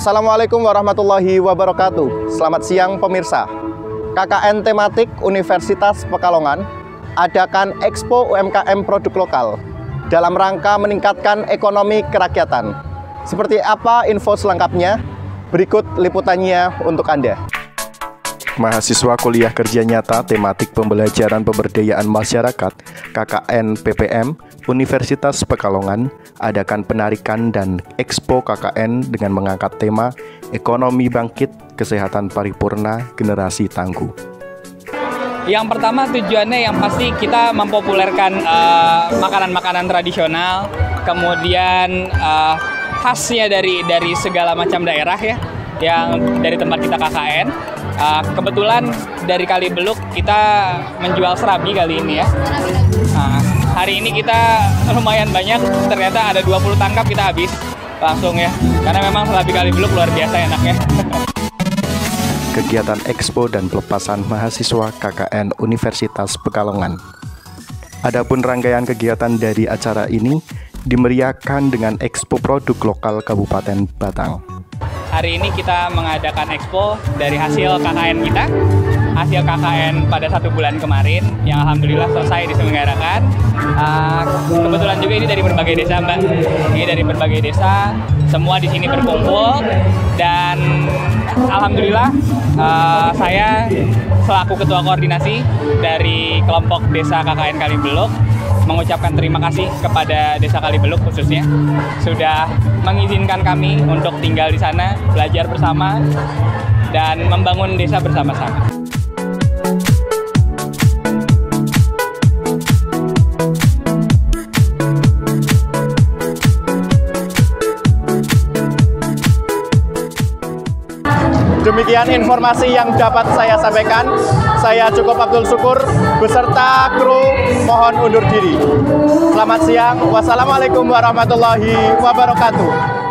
Assalamualaikum warahmatullahi wabarakatuh. Selamat siang pemirsa. KKN tematik Universitas Pekalongan adakan Expo UMKM produk lokal dalam rangka meningkatkan ekonomi kerakyatan. Seperti apa info selengkapnya? Berikut liputannya untuk Anda. Mahasiswa kuliah kerja nyata tematik pembelajaran pemberdayaan masyarakat KKN PPM Universitas Pekalongan adakan penarikan dan Expo KKN dengan mengangkat tema Ekonomi Bangkit Kesehatan Paripurna Generasi Tangguh. Yang pertama tujuannya yang pasti kita mempopulerkan makanan-makanan uh, tradisional, kemudian uh, khasnya dari dari segala macam daerah ya, yang dari tempat kita KKN Uh, kebetulan dari Kali Beluk kita menjual serabi kali ini ya. Uh, hari ini kita lumayan banyak, ternyata ada 20 tangkap kita habis langsung ya. Karena memang serabi Kali Beluk luar biasa enaknya. Kegiatan Expo dan pelepasan mahasiswa KKN Universitas Pekalongan. Adapun rangkaian kegiatan dari acara ini dimeriahkan dengan Expo Produk Lokal Kabupaten Batang. Hari ini kita mengadakan expo dari hasil KKN kita, hasil KKN pada satu bulan kemarin yang alhamdulillah selesai diselenggarakan. Uh, kebetulan juga ini dari berbagai desa, Mbak. Ini dari berbagai desa, semua di sini berkumpul dan alhamdulillah uh, saya selaku ketua koordinasi dari kelompok desa KKN Kalibeluk mengucapkan terima kasih kepada Desa Kalibeluk khususnya sudah mengizinkan kami untuk tinggal di sana, belajar bersama dan membangun desa bersama-sama. Demikian informasi yang dapat saya sampaikan. Saya cukup Abdul Syukur beserta kru mohon undur diri. Selamat siang. Wassalamualaikum warahmatullahi wabarakatuh.